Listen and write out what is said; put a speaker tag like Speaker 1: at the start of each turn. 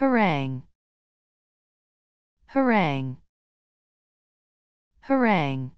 Speaker 1: harangue harangue harangue